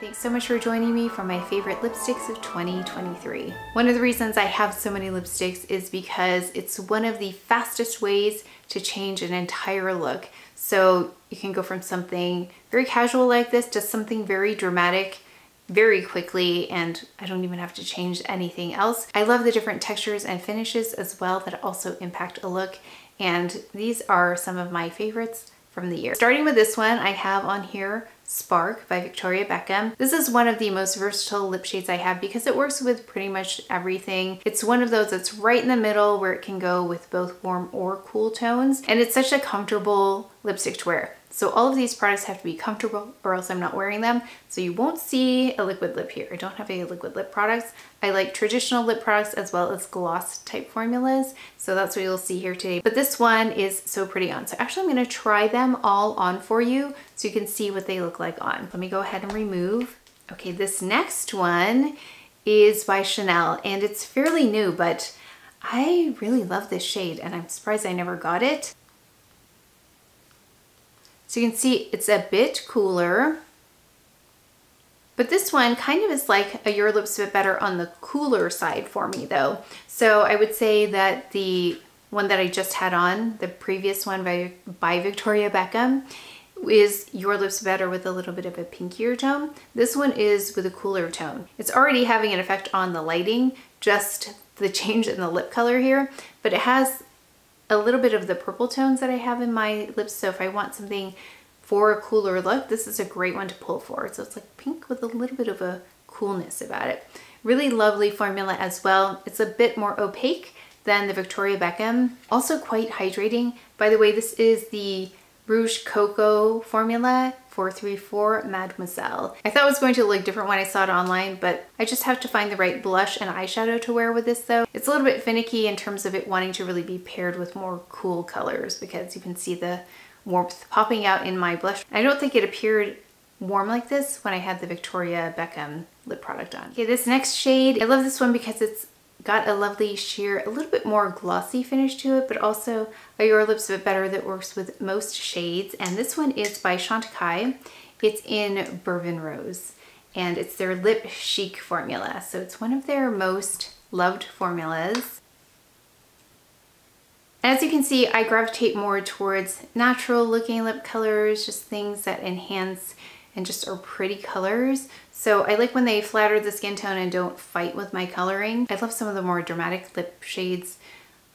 Thanks so much for joining me for my favorite lipsticks of 2023. One of the reasons I have so many lipsticks is because it's one of the fastest ways to change an entire look. So you can go from something very casual like this to something very dramatic very quickly and I don't even have to change anything else. I love the different textures and finishes as well that also impact a look and these are some of my favorites from the year. Starting with this one, I have on here Spark by Victoria Beckham. This is one of the most versatile lip shades I have because it works with pretty much everything. It's one of those that's right in the middle where it can go with both warm or cool tones. And it's such a comfortable lipstick to wear. So all of these products have to be comfortable or else I'm not wearing them. So you won't see a liquid lip here. I don't have any liquid lip products. I like traditional lip products as well as gloss type formulas. So that's what you'll see here today. But this one is so pretty on. So actually I'm gonna try them all on for you so you can see what they look like on. Let me go ahead and remove. Okay, this next one is by Chanel and it's fairly new, but I really love this shade and I'm surprised I never got it. So you can see it's a bit cooler. But this one kind of is like a Your Lips But Better on the cooler side for me though. So I would say that the one that I just had on, the previous one by, by Victoria Beckham, is Your Lips Better with a little bit of a pinkier tone. This one is with a cooler tone. It's already having an effect on the lighting, just the change in the lip color here, but it has a little bit of the purple tones that I have in my lips. So if I want something for a cooler look, this is a great one to pull for. So it's like pink with a little bit of a coolness about it. Really lovely formula as well. It's a bit more opaque than the Victoria Beckham. Also quite hydrating. By the way, this is the Rouge Coco formula 434 Mademoiselle. I thought it was going to look different when I saw it online, but I just have to find the right blush and eyeshadow to wear with this though. It's a little bit finicky in terms of it wanting to really be paired with more cool colors because you can see the warmth popping out in my blush. I don't think it appeared warm like this when I had the Victoria Beckham lip product on. Okay, this next shade, I love this one because it's got a lovely sheer, a little bit more glossy finish to it, but also a Your Lips But Better that works with most shades. And this one is by Chantecaille. It's in Bourbon Rose and it's their Lip Chic formula. So it's one of their most loved formulas. As you can see, I gravitate more towards natural looking lip colors, just things that enhance and just are pretty colors. So I like when they flatter the skin tone and don't fight with my coloring. I love some of the more dramatic lip shades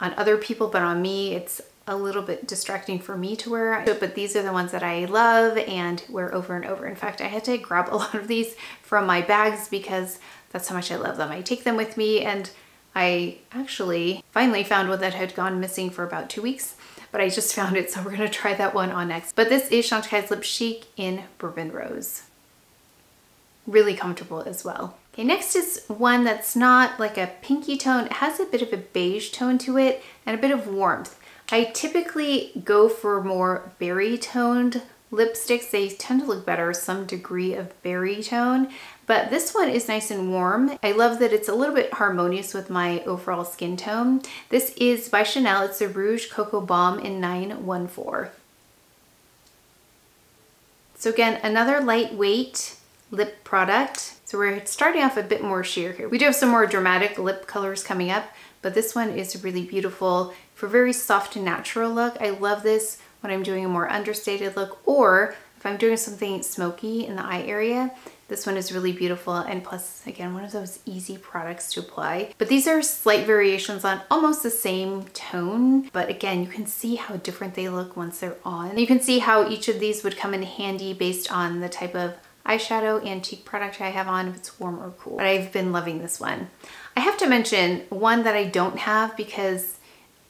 on other people, but on me, it's a little bit distracting for me to wear. But these are the ones that I love and wear over and over. In fact, I had to grab a lot of these from my bags because that's how much I love them. I take them with me and I actually finally found one that had gone missing for about two weeks but I just found it, so we're gonna try that one on next. But this is Chantecaille's Lip Chic in Bourbon Rose. Really comfortable as well. Okay, next is one that's not like a pinky tone. It has a bit of a beige tone to it and a bit of warmth. I typically go for more berry toned lipsticks. They tend to look better, some degree of berry tone, but this one is nice and warm. I love that it's a little bit harmonious with my overall skin tone. This is by Chanel. It's the Rouge Coco Baume in 914. So again, another lightweight lip product. So we're starting off a bit more sheer here. We do have some more dramatic lip colors coming up, but this one is really beautiful for very soft and natural look. I love this when I'm doing a more understated look or if I'm doing something smoky in the eye area, this one is really beautiful and plus, again, one of those easy products to apply. But these are slight variations on almost the same tone, but again, you can see how different they look once they're on. You can see how each of these would come in handy based on the type of eyeshadow and cheek product I have on, if it's warm or cool. But I've been loving this one. I have to mention one that I don't have because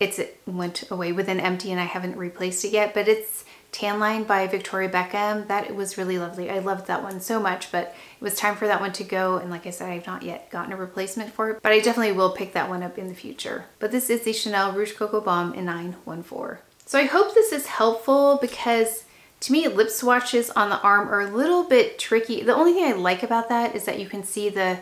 it's, it went away with an empty and I haven't replaced it yet, but it's Tanline by Victoria Beckham. That was really lovely. I loved that one so much, but it was time for that one to go. And like I said, I've not yet gotten a replacement for it, but I definitely will pick that one up in the future. But this is the Chanel Rouge Coco Baume in 914. So I hope this is helpful because to me, lip swatches on the arm are a little bit tricky. The only thing I like about that is that you can see the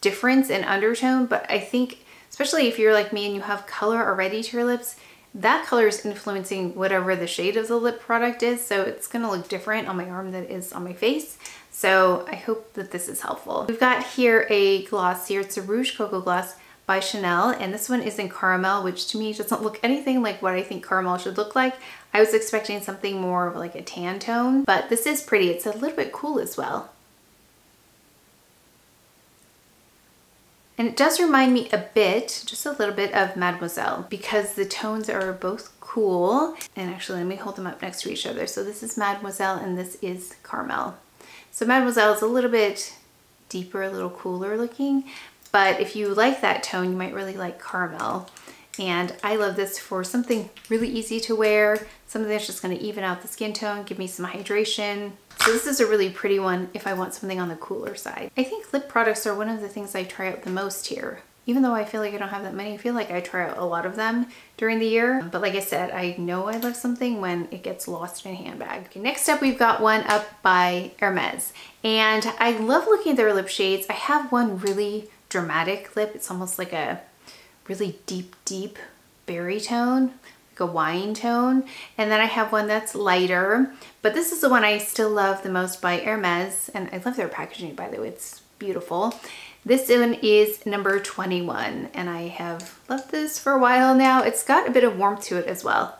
difference in undertone, but I think especially if you're like me and you have color already to your lips, that color is influencing whatever the shade of the lip product is. So it's gonna look different on my arm than it is on my face. So I hope that this is helpful. We've got here a gloss here. It's a Rouge Coco Gloss by Chanel and this one is in caramel which to me doesn't look anything like what I think caramel should look like. I was expecting something more of like a tan tone but this is pretty. It's a little bit cool as well. And it does remind me a bit, just a little bit of Mademoiselle because the tones are both cool. And actually, let me hold them up next to each other. So this is Mademoiselle and this is Carmel. So Mademoiselle is a little bit deeper, a little cooler looking, but if you like that tone, you might really like Caramel. And I love this for something really easy to wear, something that's just gonna even out the skin tone, give me some hydration. So this is a really pretty one if I want something on the cooler side. I think lip products are one of the things I try out the most here. Even though I feel like I don't have that many, I feel like I try out a lot of them during the year. But like I said, I know I love something when it gets lost in a handbag. Okay, next up, we've got one up by Hermes. And I love looking at their lip shades. I have one really dramatic lip. It's almost like a really deep, deep berry tone, like a wine tone. And then I have one that's lighter, but this is the one I still love the most by Hermes. And I love their packaging, by the way, it's beautiful. This one is number 21 and I have loved this for a while now. It's got a bit of warmth to it as well.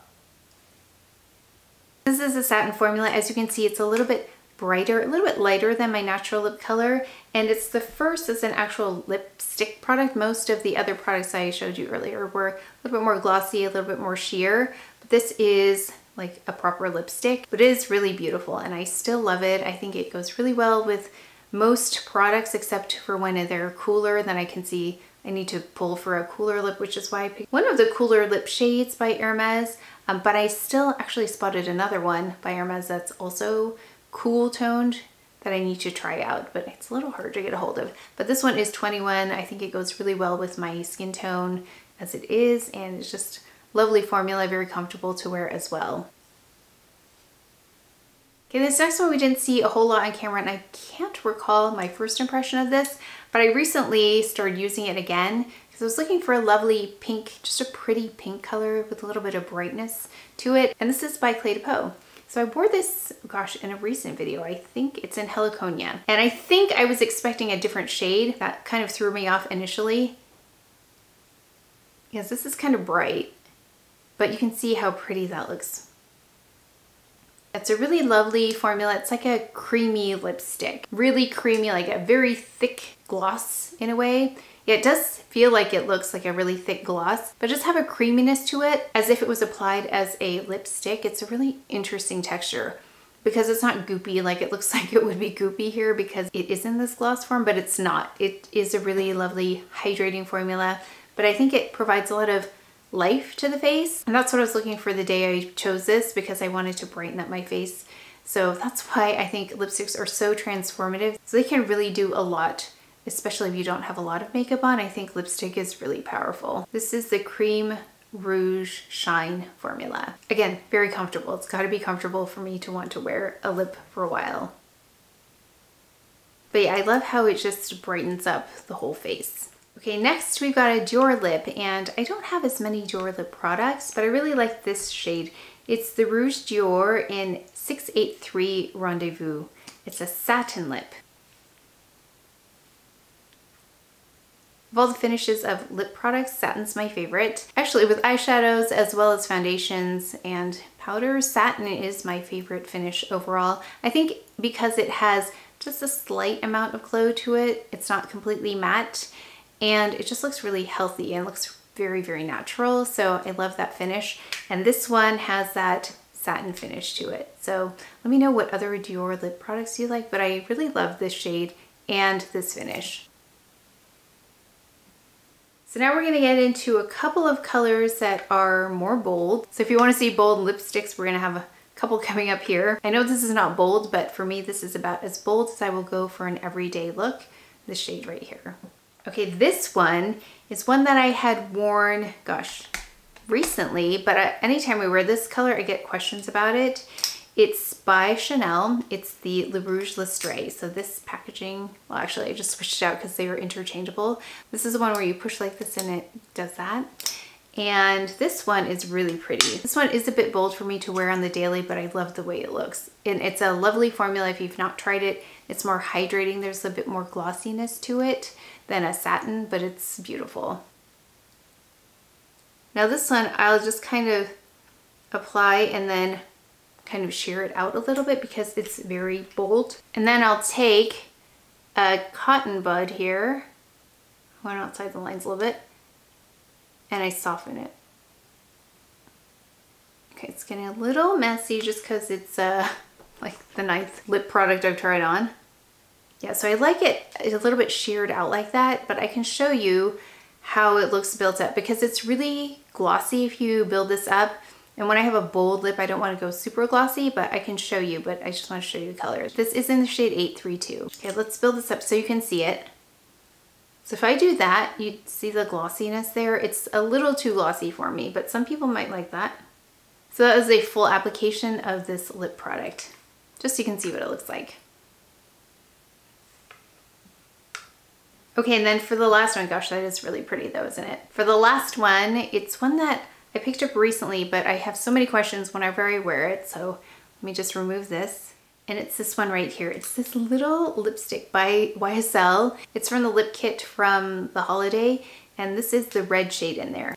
This is a satin formula. As you can see, it's a little bit brighter, a little bit lighter than my natural lip color. And it's the first as an actual lipstick product. Most of the other products I showed you earlier were a little bit more glossy, a little bit more sheer. But this is like a proper lipstick, but it is really beautiful and I still love it. I think it goes really well with most products except for when they're cooler, then I can see I need to pull for a cooler lip, which is why I picked one of the cooler lip shades by Hermes. Um, but I still actually spotted another one by Hermes that's also cool toned that I need to try out, but it's a little hard to get a hold of. But this one is 21. I think it goes really well with my skin tone as it is, and it's just lovely formula, very comfortable to wear as well. Okay, this next one we didn't see a whole lot on camera, and I can't recall my first impression of this, but I recently started using it again because I was looking for a lovely pink, just a pretty pink color with a little bit of brightness to it. And this is by Clé de Peau. So I wore this, gosh, in a recent video. I think it's in Heliconia. And I think I was expecting a different shade. That kind of threw me off initially. Because this is kind of bright, but you can see how pretty that looks. It's a really lovely formula. It's like a creamy lipstick. Really creamy, like a very thick gloss in a way. It does feel like it looks like a really thick gloss, but just have a creaminess to it as if it was applied as a lipstick. It's a really interesting texture because it's not goopy like it looks like it would be goopy here because it is in this gloss form, but it's not. It is a really lovely hydrating formula, but I think it provides a lot of life to the face. And that's what I was looking for the day I chose this because I wanted to brighten up my face. So that's why I think lipsticks are so transformative. So they can really do a lot especially if you don't have a lot of makeup on, I think lipstick is really powerful. This is the Cream Rouge Shine formula. Again, very comfortable. It's gotta be comfortable for me to want to wear a lip for a while. But yeah, I love how it just brightens up the whole face. Okay, next we've got a Dior lip, and I don't have as many Dior lip products, but I really like this shade. It's the Rouge Dior in 683 Rendezvous. It's a satin lip. Of all the finishes of lip products, satin's my favorite. Actually, with eyeshadows as well as foundations and powders, satin is my favorite finish overall. I think because it has just a slight amount of glow to it, it's not completely matte, and it just looks really healthy and looks very, very natural. So I love that finish. And this one has that satin finish to it. So let me know what other Dior lip products you like, but I really love this shade and this finish. So now we're gonna get into a couple of colors that are more bold. So if you wanna see bold lipsticks, we're gonna have a couple coming up here. I know this is not bold, but for me, this is about as bold as I will go for an everyday look. This shade right here. Okay, this one is one that I had worn, gosh, recently, but anytime we wear this color, I get questions about it. It's by Chanel. It's the Le Rouge L'Extrait. So this packaging, well actually I just switched it out because they were interchangeable. This is the one where you push like this and it does that. And this one is really pretty. This one is a bit bold for me to wear on the daily, but I love the way it looks. And it's a lovely formula. If you've not tried it, It's more hydrating. There's a bit more glossiness to it than a satin, but it's beautiful. Now this one, I'll just kind of apply and then kind of shear it out a little bit because it's very bold. And then I'll take a cotton bud here, went outside the lines a little bit, and I soften it. Okay, it's getting a little messy just because it's uh, like the ninth lip product I've tried on. Yeah, so I like it a little bit sheared out like that, but I can show you how it looks built up because it's really glossy if you build this up. And when I have a bold lip, I don't want to go super glossy, but I can show you, but I just want to show you the colors. This is in the shade 832. Okay, let's build this up so you can see it. So if I do that, you see the glossiness there? It's a little too glossy for me, but some people might like that. So that is a full application of this lip product, just so you can see what it looks like. Okay, and then for the last one, gosh, that is really pretty though, isn't it? For the last one, it's one that I picked up recently, but I have so many questions whenever I wear it. So let me just remove this. And it's this one right here. It's this little lipstick by YSL. It's from the lip kit from the holiday. And this is the red shade in there.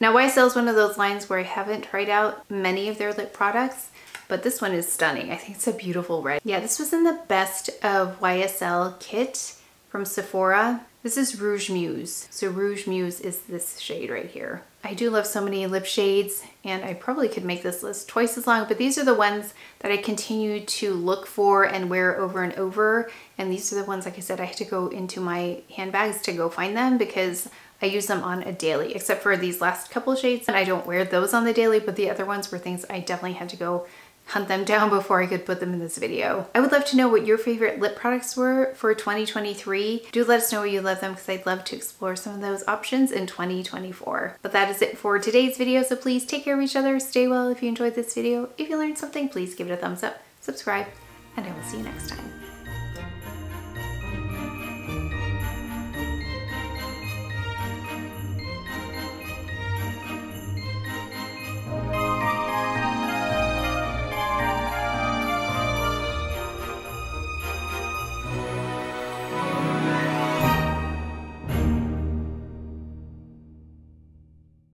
Now YSL is one of those lines where I haven't tried out many of their lip products, but this one is stunning. I think it's a beautiful red. Yeah, this was in the best of YSL kit from Sephora. This is Rouge Muse. So Rouge Muse is this shade right here. I do love so many lip shades and I probably could make this list twice as long, but these are the ones that I continue to look for and wear over and over. And these are the ones, like I said, I had to go into my handbags to go find them because I use them on a daily, except for these last couple shades. And I don't wear those on the daily, but the other ones were things I definitely had to go hunt them down before I could put them in this video. I would love to know what your favorite lip products were for 2023. Do let us know where you love them because I'd love to explore some of those options in 2024. But that is it for today's video, so please take care of each other, stay well if you enjoyed this video. If you learned something, please give it a thumbs up, subscribe, and I will see you next time.